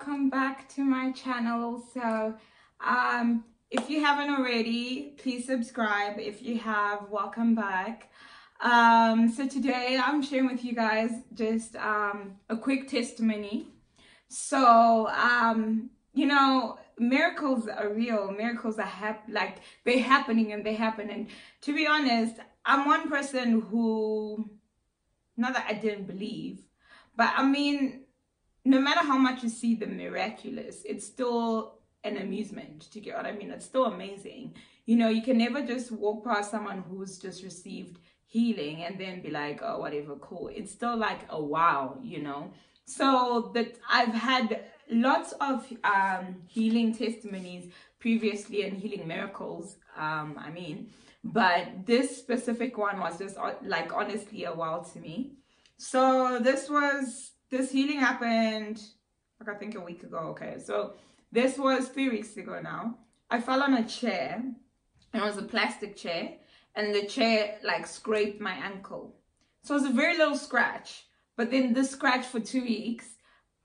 welcome back to my channel. So, um, if you haven't already, please subscribe. If you have, welcome back. Um, so today I'm sharing with you guys just um, a quick testimony. So, um, you know, miracles are real. Miracles are hap- like they're happening and they happen. And to be honest, I'm one person who, not that I didn't believe, but I mean, no matter how much you see the miraculous, it's still an amusement. To get what I mean? It's still amazing. You know, you can never just walk past someone who's just received healing and then be like, oh, whatever, cool. It's still like a wow, you know. So that I've had lots of um, healing testimonies previously and healing miracles. Um, I mean, but this specific one was just uh, like honestly a wow to me. So this was this healing happened like I think a week ago. Okay, so this was three weeks ago now. I fell on a chair, and it was a plastic chair, and the chair like scraped my ankle. So it was a very little scratch, but then this scratch for two weeks,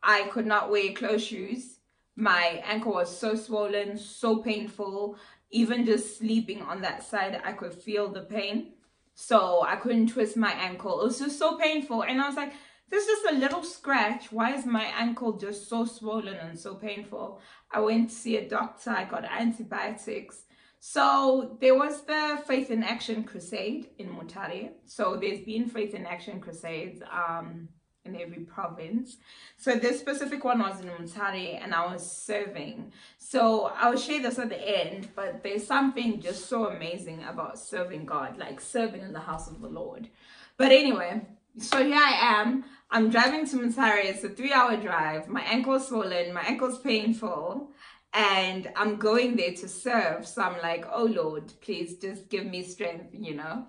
I could not wear closed shoes. My ankle was so swollen, so painful. Even just sleeping on that side, I could feel the pain. So I couldn't twist my ankle. It was just so painful. And I was like, this is a little scratch. Why is my ankle just so swollen and so painful? I went to see a doctor. I got antibiotics. So there was the Faith in Action Crusade in Mutare. So there's been Faith in Action Crusades um, in every province. So this specific one was in Mutare and I was serving. So I'll share this at the end, but there's something just so amazing about serving God, like serving in the house of the Lord. But anyway, so here I am. I'm driving to Mutare. It's a three hour drive. My ankle's swollen. My ankle's painful. And I'm going there to serve. So I'm like, oh Lord, please just give me strength, you know.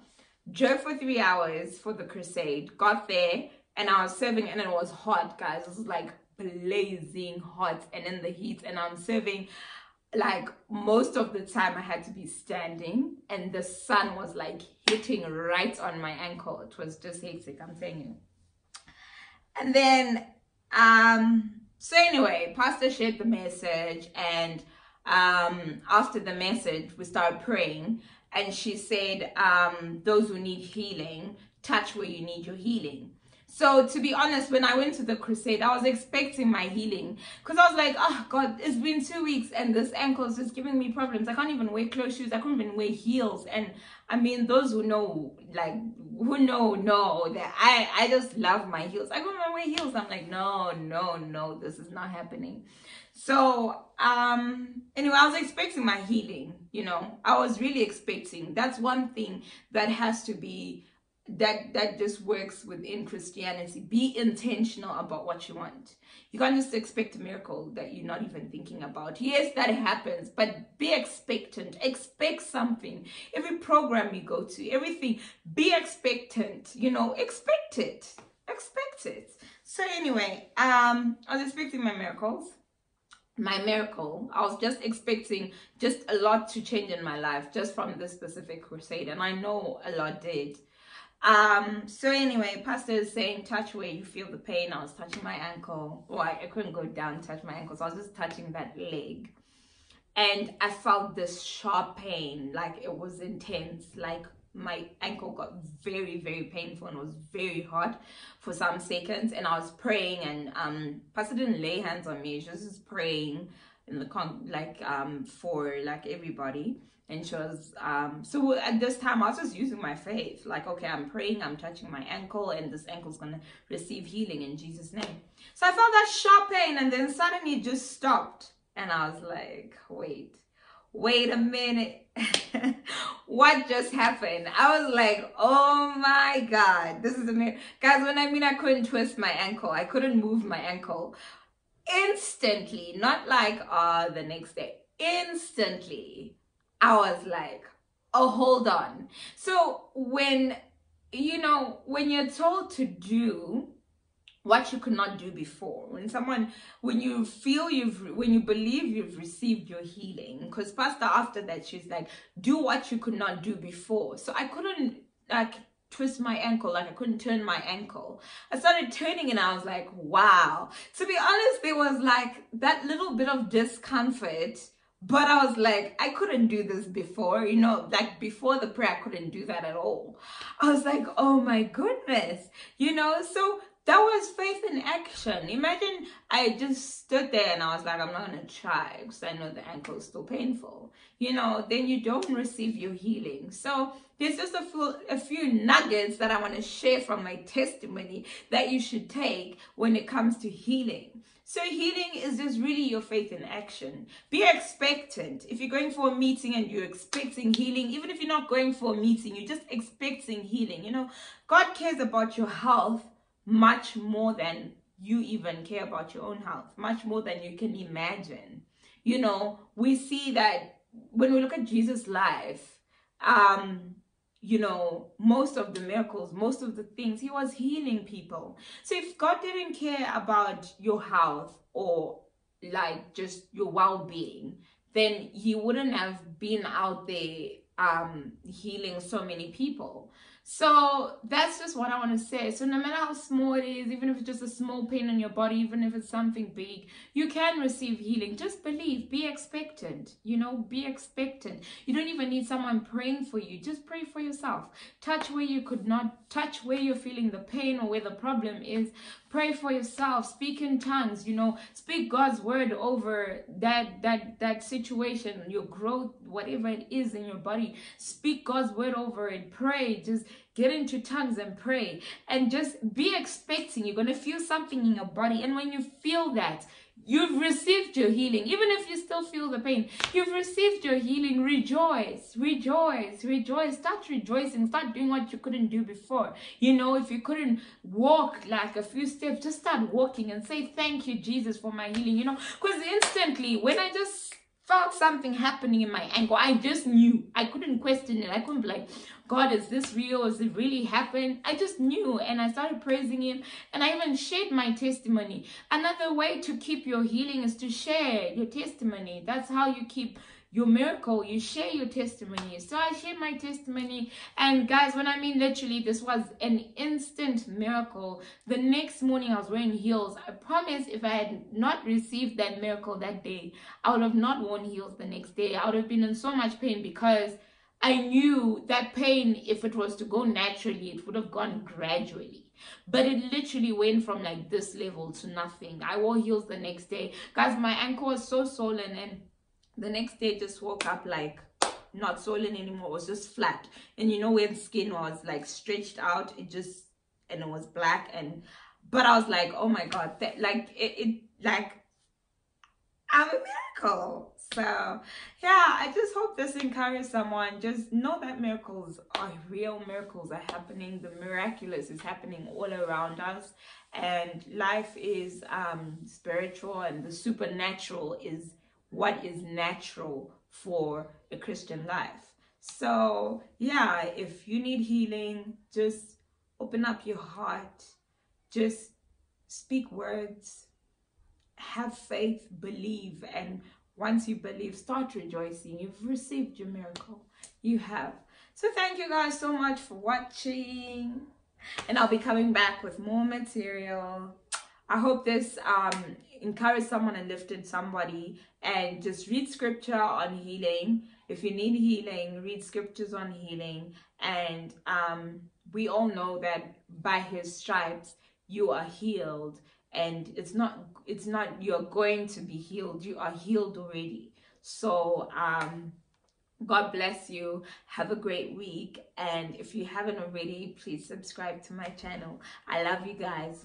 Drove for three hours for the crusade. Got there and I was serving and it was hot, guys. It was like blazing hot and in the heat. And I'm serving like most of the time I had to be standing and the sun was like hitting right on my ankle. It was just hectic, I'm telling you. And then, um, so anyway, Pastor shared the message and um, after the message, we started praying and she said, um, those who need healing, touch where you need your healing. So to be honest, when I went to the crusade, I was expecting my healing because I was like, oh God, it's been two weeks and this ankle is just giving me problems. I can't even wear closed shoes. I can't even wear heels. And I mean, those who know, like, who know, know that I, I just love my heels. I my wear heels. I'm like, no, no, no, this is not happening. So, um, anyway, I was expecting my healing, you know, I was really expecting. That's one thing that has to be that that just works within Christianity. Be intentional about what you want. You can't just expect a miracle that you're not even thinking about. Yes, that happens, but be expectant. Expect something. Every program you go to, everything, be expectant. You know, expect it. Expect it. So anyway, um, I was expecting my miracles my miracle i was just expecting just a lot to change in my life just from this specific crusade and i know a lot did um, so anyway, pastor is saying touch where you feel the pain. I was touching my ankle. Well, I, I couldn't go down touch my ankle. So I was just touching that leg. And I felt this sharp pain, like it was intense, like my ankle got very very painful and was very hot for some seconds and i was praying and um pastor didn't lay hands on me she was just praying in the con like um for like everybody. And she was um so at this time i was just using my faith. Like okay i'm praying i'm touching my ankle and this ankle's gonna receive healing in jesus name. So i felt that sharp pain and then suddenly it just stopped. And i was like wait wait a minute. What just happened? I was like oh my god this is amazing. Guys when i mean i couldn't twist my ankle i couldn't move my ankle instantly not like uh the next day instantly I was like, oh, hold on. So when, you know, when you're told to do what you could not do before, when someone, when you feel you've, when you believe you've received your healing, because pastor after that, she's like, do what you could not do before. So I couldn't like twist my ankle, like I couldn't turn my ankle. I started turning and I was like, wow. To be honest, there was like that little bit of discomfort but I was like, I couldn't do this before, you know, like before the prayer, I couldn't do that at all. I was like, oh my goodness, you know, so that was faith in action. Imagine I just stood there and I was like, I'm not going to try because I know the ankle is still painful. You know, then you don't receive your healing. So there's just a few, a few nuggets that I want to share from my testimony that you should take when it comes to healing. So healing is just really your faith in action. Be expectant. If you're going for a meeting and you're expecting healing, even if you're not going for a meeting, you're just expecting healing. You know, God cares about your health much more than you even care about your own health, much more than you can imagine. You know, we see that when we look at Jesus' life, um, you know, most of the miracles, most of the things, he was healing people. So if God didn't care about your health or like just your well-being, then he wouldn't have been out there um healing so many people. So that's just what I want to say. So no matter how small it is, even if it's just a small pain in your body, even if it's something big, you can receive healing. Just believe, be expectant, you know, be expectant. You don't even need someone praying for you. Just pray for yourself. Touch where you could not touch where you're feeling the pain or where the problem is. Pray for yourself. Speak in tongues, you know, speak God's word over that that that situation, your growth, whatever it is in your body. Speak God's word over it. Pray. Just get into tongues and pray and just be expecting. You're going to feel something in your body. And when you feel that you've received your healing. Even if you still feel the pain you've received your healing. Rejoice rejoice rejoice. Start rejoicing. Start doing what you couldn't do before. You know if you couldn't walk like a few steps just start walking and say thank you jesus for my healing you know? Because instantly when i just felt something happening in my ankle i just knew. I couldn't question it. I couldn't be like God, is this real? Is it really happened? I just knew and I started praising Him and I even shared my testimony. Another way to keep your healing is to share your testimony. That's how you keep your miracle you share your testimony so i shared my testimony and guys when i mean literally this was an instant miracle the next morning i was wearing heels i promise if i had not received that miracle that day i would have not worn heels the next day i would have been in so much pain because I knew that pain, if it was to go naturally, it would have gone gradually. But it literally went from like this level to nothing. I wore heels the next day. Guys, my ankle was so swollen and the next day just woke up like not swollen anymore. It was just flat. And you know where the skin was like stretched out, it just, and it was black. And, but I was like, oh my God, that, like it, it like, I'm a miracle. So, yeah, I just hope this encourages someone. Just know that miracles are real. Miracles are happening. The miraculous is happening all around us. And life is um, spiritual and the supernatural is what is natural for a Christian life. So, yeah, if you need healing, just open up your heart. Just speak words. Have faith, believe, and once you believe, start rejoicing. You've received your miracle. You have. So thank you guys so much for watching. And I'll be coming back with more material. I hope this um, encouraged someone and lifted somebody. And just read scripture on healing. If you need healing, read scriptures on healing. And um, we all know that by his stripes, you are healed and it's not it's not you're going to be healed. You are healed already. So um god bless you. Have a great week. And if you haven't already please subscribe to my channel. I love you guys